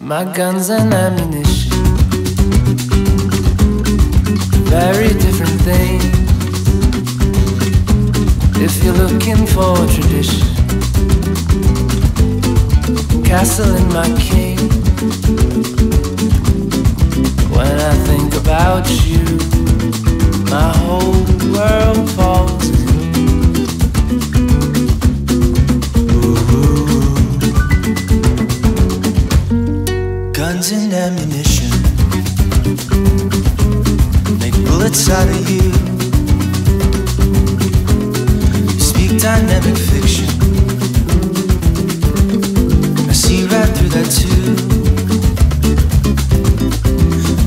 my guns and ammunition. Very different things. If you're looking for tradition, castle in my king. Bullets out of you. You speak dynamic fiction. I see right through that too.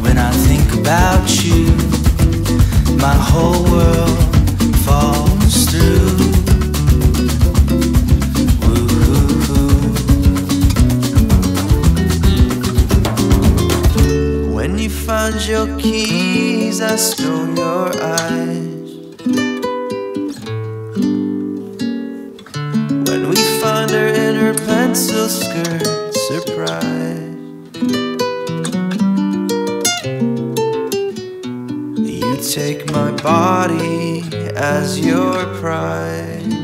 When I think about you, my whole world found your keys, I stole your eyes. When we found her in her pencil skirt, surprise. You take my body as your prize.